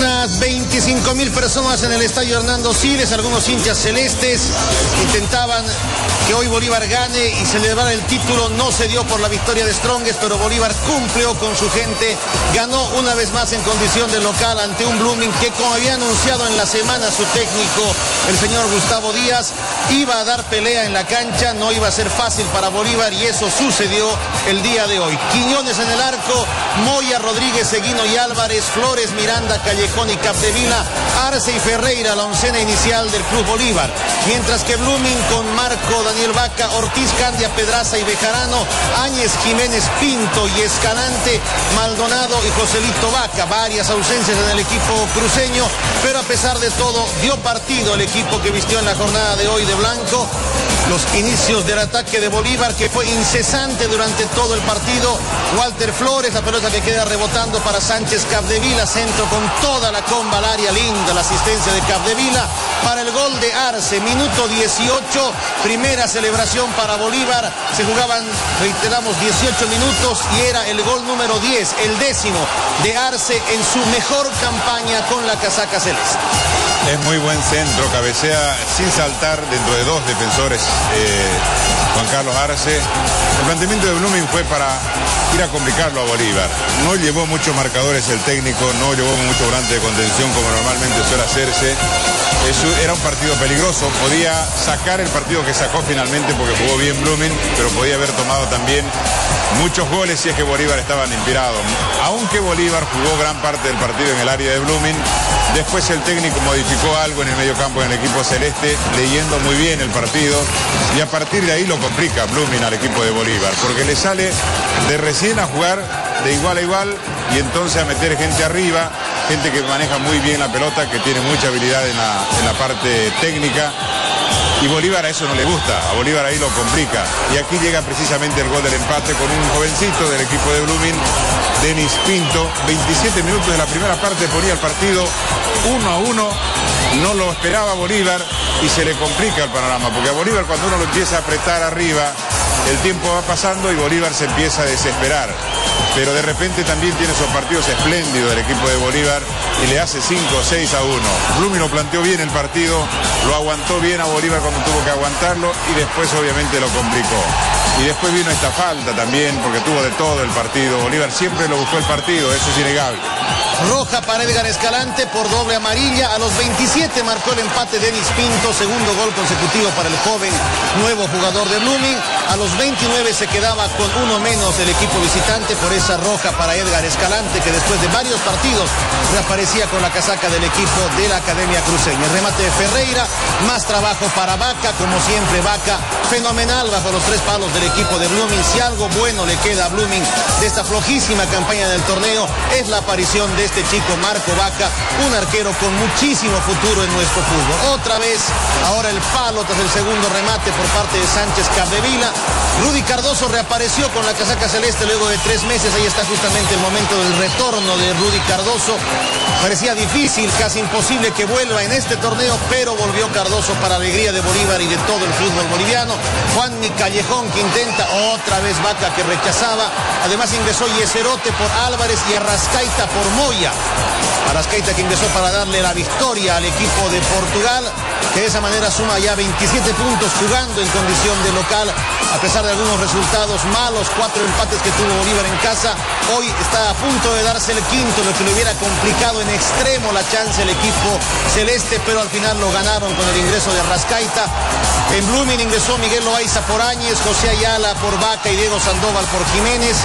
Unas 25 mil personas en el estadio Hernando Siles, algunos hinchas celestes intentaban que hoy Bolívar gane y celebrar el título. No se dio por la victoria de Strongest, pero Bolívar cumplió con su gente. Ganó una vez más en condición de local ante un Blooming que, como había anunciado en la semana su técnico, el señor Gustavo Díaz, iba a dar pelea en la cancha. No iba a ser fácil para Bolívar y eso sucedió el día de hoy. Quiñones en el arco, Moya, Rodríguez, Seguino y Álvarez, Flores, Miranda, Callejón y Capdevila, Arce y Ferreira, la oncena inicial del Club Bolívar. Mientras que Blooming con Marco, Daniel Vaca, Ortiz, Candia, Pedraza y Bejarano, Áñez, Jiménez, Pinto y Escalante, Maldonado y Joselito Vaca. Varias ausencias en el equipo cruceño, pero a pesar de todo dio partido el equipo que vistió en la jornada de hoy de blanco. Los inicios del ataque de Bolívar que fue incesante durante todo el partido. Walter Flores, la pelota que queda rebotando para Sánchez Capdevila, centro con la comba al área linda, la asistencia de Capdevila para el gol de Arce, minuto 18, primera celebración para Bolívar, se jugaban, reiteramos, 18 minutos y era el gol número 10, el décimo de Arce en su mejor campaña con la casaca celeste. Es muy buen centro, cabecea sin saltar dentro de dos defensores, eh, Juan Carlos Arce. El planteamiento de Blooming fue para ir a complicarlo a Bolívar. No llevó muchos marcadores el técnico, no llevó mucho volante de contención como normalmente suele hacerse. Eso era un partido peligroso, podía sacar el partido que sacó finalmente porque jugó bien Blooming, pero podía haber tomado también muchos goles si es que Bolívar estaban inspirado. Aunque Bolívar jugó gran parte del partido en el área de Blooming, después el técnico modificó algo en el medio campo en el equipo celeste, leyendo muy bien el partido, y a partir de ahí lo complica Blooming al equipo de Bolívar, porque le sale de recién a jugar de igual a igual y entonces a meter gente arriba, gente que maneja muy bien la pelota, que tiene mucha habilidad en la, en la parte técnica. Y Bolívar a eso no le gusta, a Bolívar ahí lo complica. Y aquí llega precisamente el gol del empate con un jovencito del equipo de Blooming, Denis Pinto. 27 minutos de la primera parte ponía el partido 1 a 1. No lo esperaba Bolívar y se le complica el panorama, porque a Bolívar cuando uno lo empieza a apretar arriba, el tiempo va pasando y Bolívar se empieza a desesperar. Pero de repente también tiene esos partidos espléndidos del equipo de Bolívar y le hace 5 o 6 a 1. Blumi lo planteó bien el partido, lo aguantó bien a Bolívar cuando tuvo que aguantarlo y después obviamente lo complicó. Y después vino esta falta también porque tuvo de todo el partido. Bolívar siempre lo buscó el partido, eso es innegable. Roja para Edgar Escalante por doble amarilla. A los 27 marcó el empate Denis Pinto, segundo gol consecutivo para el joven nuevo jugador de Blooming. A los 29 se quedaba con uno menos el equipo visitante por esa roja para Edgar Escalante, que después de varios partidos reaparecía con la casaca del equipo de la Academia Cruceña. Remate de Ferreira, más trabajo para Vaca, como siempre Vaca, fenomenal bajo los tres palos del equipo de Blooming. Si algo bueno le queda a Blooming de esta flojísima campaña del torneo, es la aparición de este chico Marco Vaca, un arquero con muchísimo futuro en nuestro fútbol. Otra vez, ahora el palo tras el segundo remate por parte de Sánchez Capdevila. Rudy Cardoso reapareció con la casaca celeste luego de tres meses. Ahí está justamente el momento del retorno de Rudy Cardoso. Parecía difícil, casi imposible que vuelva en este torneo, pero volvió Cardoso para alegría de Bolívar y de todo el fútbol boliviano. Juan Callejón que intenta otra vez Vaca que rechazaba. Además ingresó Yeserote por Álvarez y Arrascaita por Moya. Arrascaita que ingresó para darle la victoria al equipo de Portugal, que de esa manera suma ya 27 puntos jugando en condición de local, a pesar de algunos resultados malos, cuatro empates que tuvo Bolívar en casa. Hoy está a punto de darse el quinto, lo que le hubiera complicado en extremo la chance al equipo celeste, pero al final lo ganaron con el ingreso de Arrascaita. En Blooming ingresó Miguel Loaiza por Áñez, José Ayala por Vaca y Diego Sandoval por Jiménez.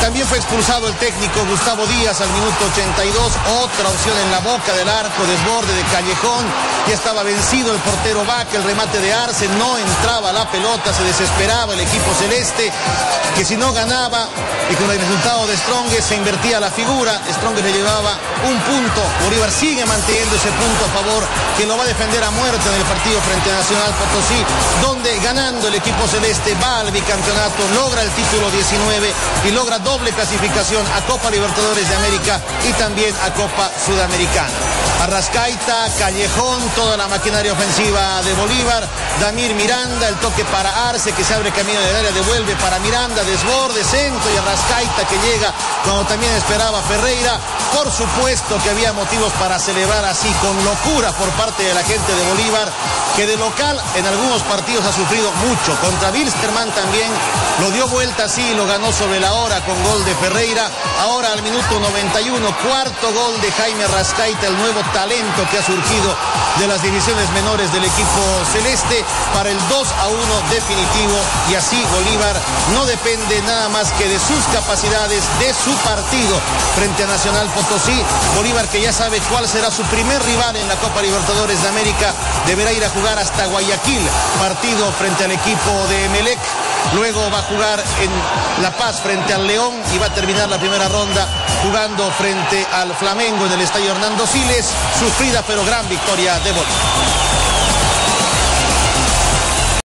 También fue expulsado el técnico Gustavo Díaz al minuto 82. Otra opción en la boca del arco, desborde de Callejón. Ya estaba vencido el portero Vaca, el remate de Arce. No entraba la pelota, se desesperaba el equipo celeste. Que si no ganaba y con el resultado de Strongest se invertía la figura. Strongest le llevaba un punto. Bolívar sigue manteniendo ese punto a favor que lo va a defender a muerte en el partido frente a Nacional Potosí, donde ganando el equipo celeste va al bicampeonato, logra el título 19 y logra doble clasificación a Copa Libertadores de América y también a Copa Sudamericana. Arrascaita, Callejón, toda la maquinaria ofensiva de Bolívar, Damir Miranda, el toque para Arce que se abre camino del área, devuelve para Miranda, desborde, centro y Arrascaita que llega como también esperaba Ferreira, Por supuesto que había motivos para celebrar así con locura por parte de la gente de Bolívar, que de local en algunos partidos ha sufrido mucho. Contra Wilstermann también lo dio vuelta así y lo ganó sobre la hora con gol de Ferreira. Ahora al minuto 91, cuarto gol de Jaime Rascaita, el nuevo talento que ha surgido de las divisiones menores del equipo celeste para el 2 a 1 definitivo y así Bolívar no depende nada más que de sus capacidades, de su partido frente a Nacional Potosí. Bolívar que ya sabe cuál será su primer rival en la Copa Libertadores de América, deberá ir a jugar hasta Guayaquil, partido frente al equipo de Melec. Luego va a jugar en La Paz frente al León y va a terminar la primera ronda jugando frente al Flamengo en el Estadio Hernando Siles. Sufrida pero gran victoria de Bolívar.